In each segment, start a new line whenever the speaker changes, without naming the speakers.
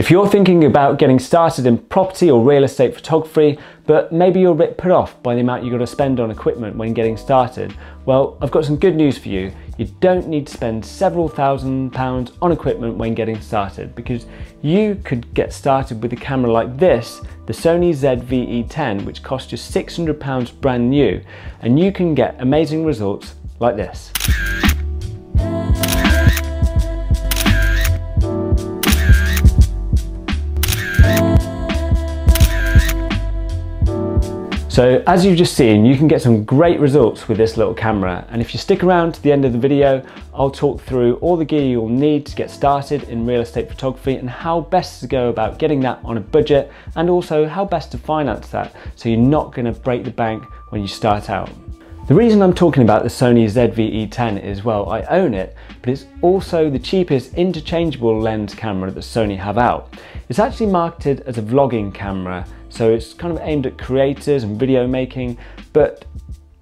If you're thinking about getting started in property or real estate photography, but maybe you're a bit put off by the amount you've got to spend on equipment when getting started, well, I've got some good news for you. You don't need to spend several thousand pounds on equipment when getting started because you could get started with a camera like this, the Sony ZV-E10, which costs you £600 brand new, and you can get amazing results like this. So as you've just seen, you can get some great results with this little camera. And if you stick around to the end of the video, I'll talk through all the gear you'll need to get started in real estate photography and how best to go about getting that on a budget and also how best to finance that so you're not gonna break the bank when you start out. The reason I'm talking about the Sony ZV-E10 is, well, I own it, but it's also the cheapest interchangeable lens camera that Sony have out. It's actually marketed as a vlogging camera, so it's kind of aimed at creators and video making, but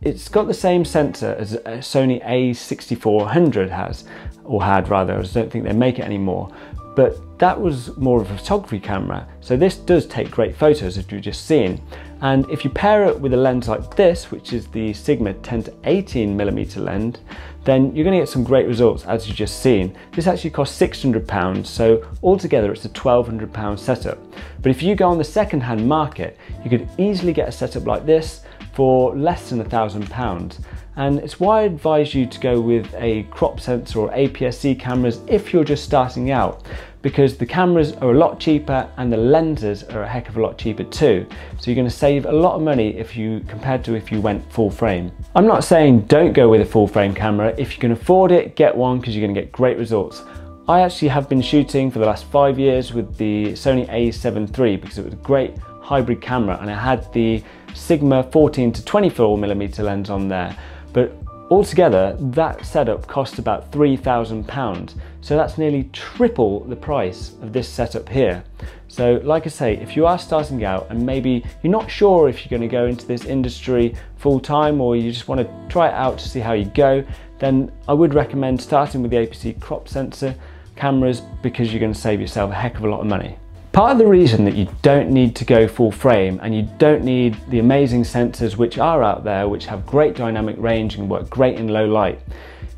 it's got the same sensor as uh, a Sony a6400 has, or had rather, I don't think they make it anymore, but that was more of a photography camera. So this does take great photos as you've just seen. And if you pair it with a lens like this, which is the Sigma 10 to 18 millimeter lens, then you're gonna get some great results as you've just seen. This actually costs 600 pounds, so altogether it's a 1200 pound setup. But if you go on the second-hand market, you could easily get a setup like this for less than a thousand pounds. And it's why I advise you to go with a crop sensor or APS-C cameras if you're just starting out because the cameras are a lot cheaper and the lenses are a heck of a lot cheaper too. So you're gonna save a lot of money if you compared to if you went full frame. I'm not saying don't go with a full frame camera. If you can afford it, get one because you're gonna get great results. I actually have been shooting for the last five years with the Sony a7 III because it was a great hybrid camera and I had the Sigma 14 to 24 millimeter lens on there. But Altogether, that setup cost about £3,000, so that's nearly triple the price of this setup here. So like I say, if you are starting out and maybe you're not sure if you're going to go into this industry full time or you just want to try it out to see how you go, then I would recommend starting with the APS-C crop sensor cameras because you're going to save yourself a heck of a lot of money. Part of the reason that you don't need to go full frame and you don't need the amazing sensors which are out there which have great dynamic range and work great in low light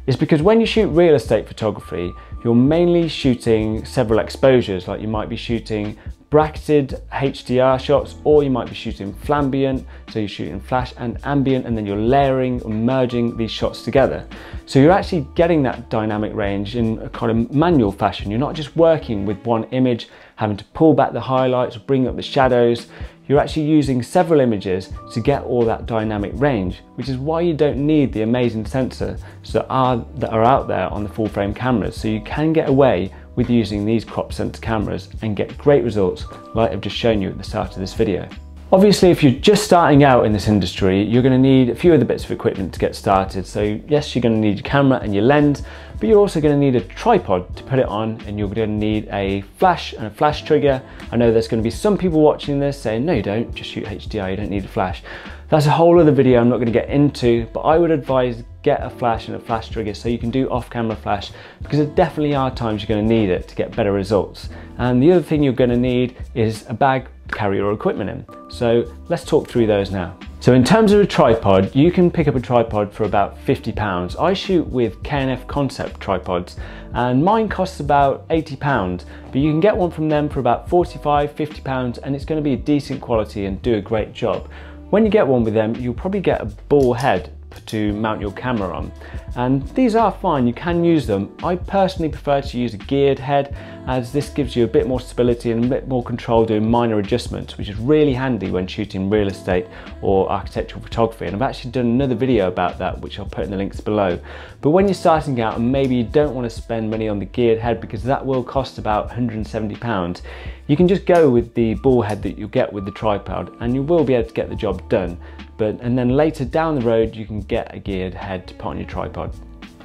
is because when you shoot real estate photography you're mainly shooting several exposures. Like you might be shooting bracketed HDR shots or you might be shooting flambient. So you're shooting flash and ambient and then you're layering or merging these shots together. So you're actually getting that dynamic range in a kind of manual fashion. You're not just working with one image having to pull back the highlights, bring up the shadows. You're actually using several images to get all that dynamic range, which is why you don't need the amazing sensors that are, that are out there on the full frame cameras. So you can get away with using these crop sensor cameras and get great results like I've just shown you at the start of this video. Obviously, if you're just starting out in this industry, you're gonna need a few other bits of equipment to get started. So yes, you're gonna need your camera and your lens, but you're also gonna need a tripod to put it on and you're gonna need a flash and a flash trigger. I know there's gonna be some people watching this saying, no, you don't, just shoot HDR, you don't need a flash. That's a whole other video I'm not gonna get into, but I would advise get a flash and a flash trigger so you can do off-camera flash because there definitely are times you're going to need it to get better results. And the other thing you're going to need is a bag carry your equipment in. So let's talk through those now. So in terms of a tripod, you can pick up a tripod for about 50 pounds. I shoot with K&F Concept tripods and mine costs about 80 pounds, but you can get one from them for about 45, 50 pounds and it's gonna be a decent quality and do a great job. When you get one with them, you'll probably get a ball head to mount your camera on. And these are fine, you can use them. I personally prefer to use a geared head as this gives you a bit more stability and a bit more control doing minor adjustments, which is really handy when shooting real estate or architectural photography. And I've actually done another video about that, which I'll put in the links below. But when you're starting out and maybe you don't want to spend money on the geared head because that will cost about 170 pounds, you can just go with the ball head that you'll get with the tripod and you will be able to get the job done. But, and then later down the road, you can get a geared head to put on your tripod.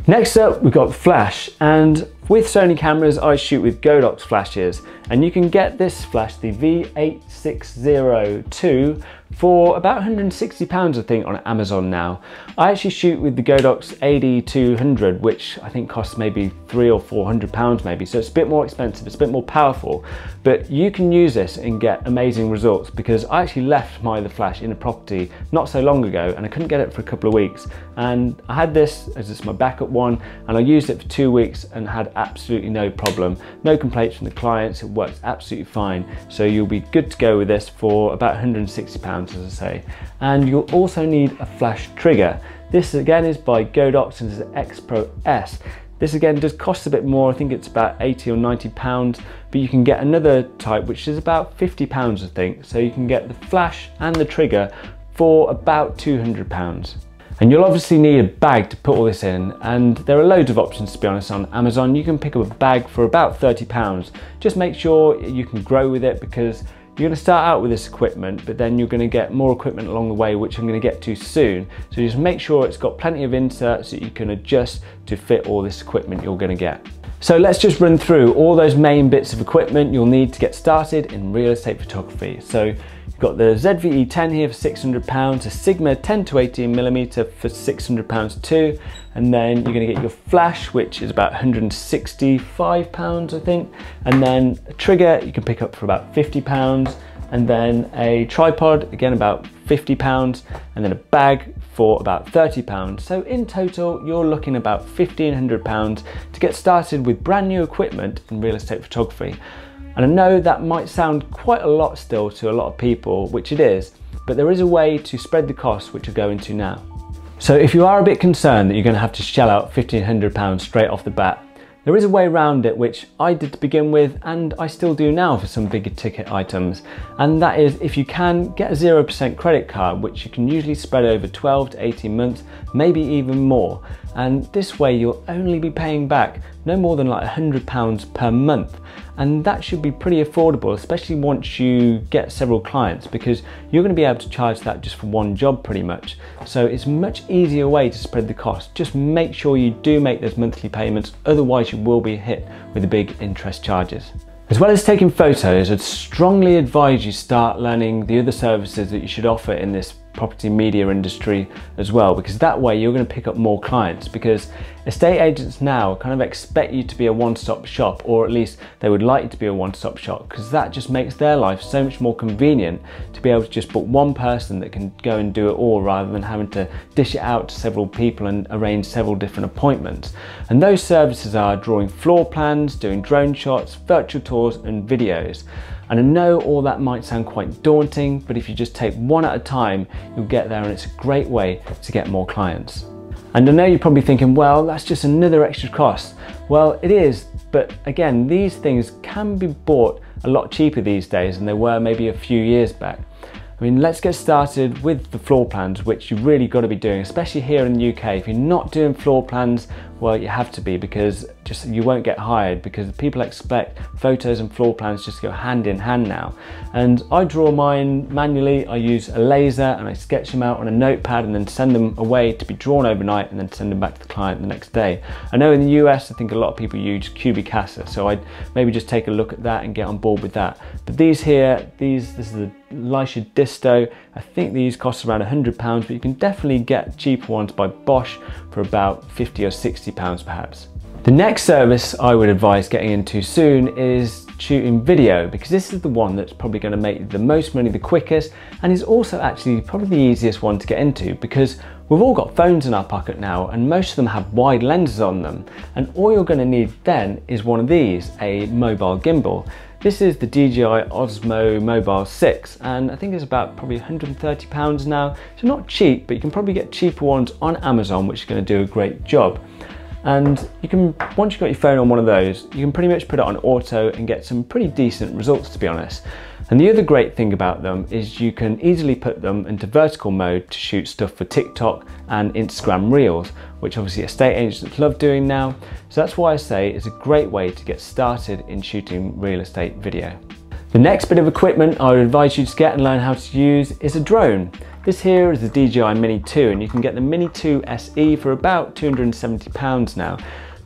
Next up, we've got flash, and with Sony cameras, I shoot with Godox flashes, and you can get this flash, the V860II, for about 160 pounds I think on Amazon now. I actually shoot with the Godox AD200 which I think costs maybe three or four hundred pounds maybe. So it's a bit more expensive, it's a bit more powerful. But you can use this and get amazing results because I actually left my The Flash in a property not so long ago and I couldn't get it for a couple of weeks. And I had this as it's my backup one and I used it for two weeks and had absolutely no problem. No complaints from the clients, it works absolutely fine. So you'll be good to go with this for about 160 as I say and you'll also need a flash trigger. This again is by Godox and is an X Pro S. This again does cost a bit more, I think it's about 80 or 90 pounds, but you can get another type which is about 50 pounds I think. So you can get the flash and the trigger for about 200 pounds. And you'll obviously need a bag to put all this in and there are loads of options to be honest on Amazon. You can pick up a bag for about 30 pounds. Just make sure you can grow with it because you're to start out with this equipment, but then you're going to get more equipment along the way, which I'm to get to soon. So just make sure it's got plenty of inserts that you can adjust to fit all this equipment you're going to get. So let's just run through all those main bits of equipment you'll need to get started in real estate photography. So You've got the ZVE10 here for 600 pounds, a Sigma 10 to 18 millimeter for 600 pounds too. And then you're gonna get your flash, which is about 165 pounds, I think. And then a trigger you can pick up for about 50 pounds. And then a tripod, again about 50 pounds. And then a bag for about 30 pounds. So in total, you're looking about 1500 pounds to get started with brand new equipment in real estate photography. And I know that might sound quite a lot still to a lot of people, which it is, but there is a way to spread the costs which I'll go into now. So if you are a bit concerned that you're going to have to shell out £1,500 straight off the bat, there is a way around it which I did to begin with and I still do now for some bigger ticket items and that is if you can get a 0% credit card which you can usually spread over 12 to 18 months maybe even more and this way you'll only be paying back no more than like £100 per month. And that should be pretty affordable especially once you get several clients because you're going to be able to charge that just for one job pretty much. So it's a much easier way to spread the cost. Just make sure you do make those monthly payments otherwise you will be hit with the big interest charges. As well as taking photos, I'd strongly advise you start learning the other services that you should offer in this property media industry as well because that way you're going to pick up more clients because estate agents now kind of expect you to be a one-stop shop or at least they would like you to be a one-stop shop because that just makes their life so much more convenient to be able to just book one person that can go and do it all rather than having to dish it out to several people and arrange several different appointments. And those services are drawing floor plans doing drone shots virtual tours and videos and I know all that might sound quite daunting, but if you just take one at a time, you'll get there and it's a great way to get more clients. And I know you're probably thinking, well, that's just another extra cost. Well, it is, but again, these things can be bought a lot cheaper these days than they were maybe a few years back. I mean, let's get started with the floor plans, which you really got to be doing, especially here in the UK. If you're not doing floor plans, well, you have to be because just you won't get hired because people expect photos and floor plans just to go hand in hand now. And I draw mine manually. I use a laser and I sketch them out on a notepad and then send them away to be drawn overnight and then send them back to the client the next day. I know in the US, I think a lot of people use Cubicasa, so I'd maybe just take a look at that and get on board with that. But these here, these this is the Leica Disto. I think these cost around £100, but you can definitely get cheaper ones by Bosch for about 50 or 60 pounds perhaps. The next service I would advise getting into soon is shooting video because this is the one that's probably going to make the most money the quickest and is also actually probably the easiest one to get into because we've all got phones in our pocket now and most of them have wide lenses on them and all you're going to need then is one of these, a mobile gimbal. This is the DJI Osmo Mobile 6 and I think it's about probably 130 pounds now. So not cheap, but you can probably get cheaper ones on Amazon which going to do a great job. And you can, once you've got your phone on one of those, you can pretty much put it on auto and get some pretty decent results to be honest. And the other great thing about them is you can easily put them into vertical mode to shoot stuff for TikTok and Instagram Reels, which obviously estate agents love doing now. So that's why I say it's a great way to get started in shooting real estate video. The next bit of equipment I would advise you to get and learn how to use is a drone. This here is the DJI Mini 2 and you can get the Mini 2 SE for about £270 now.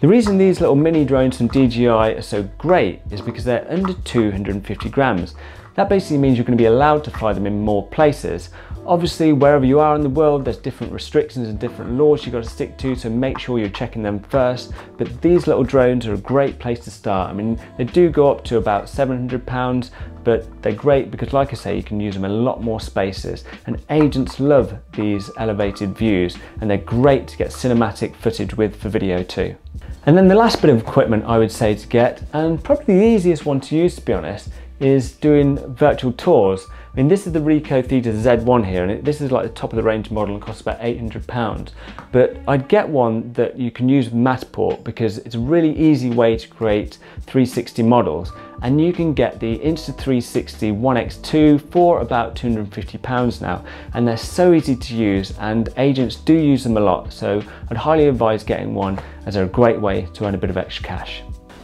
The reason these little mini drones from DJI are so great is because they're under 250 grams. That basically means you're going to be allowed to fly them in more places. Obviously, wherever you are in the world, there's different restrictions and different laws you've got to stick to, so make sure you're checking them first. But these little drones are a great place to start. I mean, they do go up to about £700, but they're great because, like I say, you can use them in a lot more spaces. And agents love these elevated views, and they're great to get cinematic footage with for video too. And then the last bit of equipment I would say to get, and probably the easiest one to use to be honest, is doing virtual tours. I mean, this is the Ricoh Theta Z1 here, and it, this is like the top of the range model and costs about £800. But I'd get one that you can use with Matterport because it's a really easy way to create 360 models. And you can get the Insta360 One X2 for about £250 now. And they're so easy to use, and agents do use them a lot. So I'd highly advise getting one as they're a great way to earn a bit of extra cash.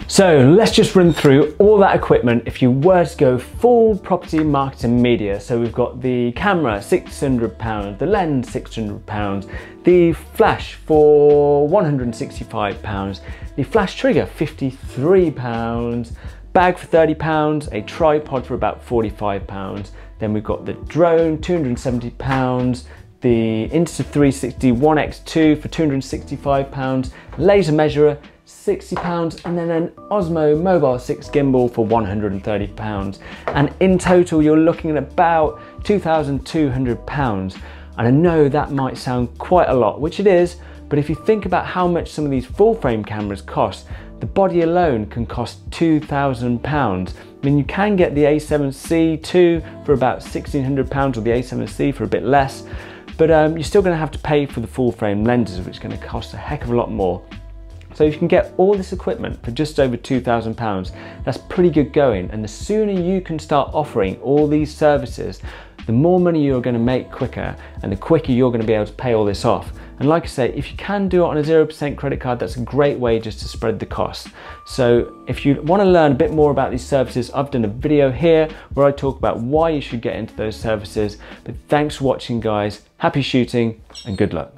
So let's just run through all that equipment if you were to go full property marketing media. So we've got the camera, £600, the lens, £600, the flash for £165, the flash trigger, £53, bag for £30, a tripod for about £45, then we've got the drone, £270, the Insta360 One X2 for £265, laser measurer, £60 and then an Osmo Mobile 6 gimbal for £130 and in total you're looking at about £2,200 and I know that might sound quite a lot which it is but if you think about how much some of these full frame cameras cost the body alone can cost £2,000 I mean you can get the A7C II for about £1,600 or the A7C for a bit less but um, you're still going to have to pay for the full frame lenses which is going to cost a heck of a lot more so you can get all this equipment for just over £2,000, that's pretty good going. And the sooner you can start offering all these services, the more money you're going to make quicker and the quicker you're going to be able to pay all this off. And like I say, if you can do it on a 0% credit card, that's a great way just to spread the cost. So if you want to learn a bit more about these services, I've done a video here where I talk about why you should get into those services. But thanks for watching guys, happy shooting and good luck.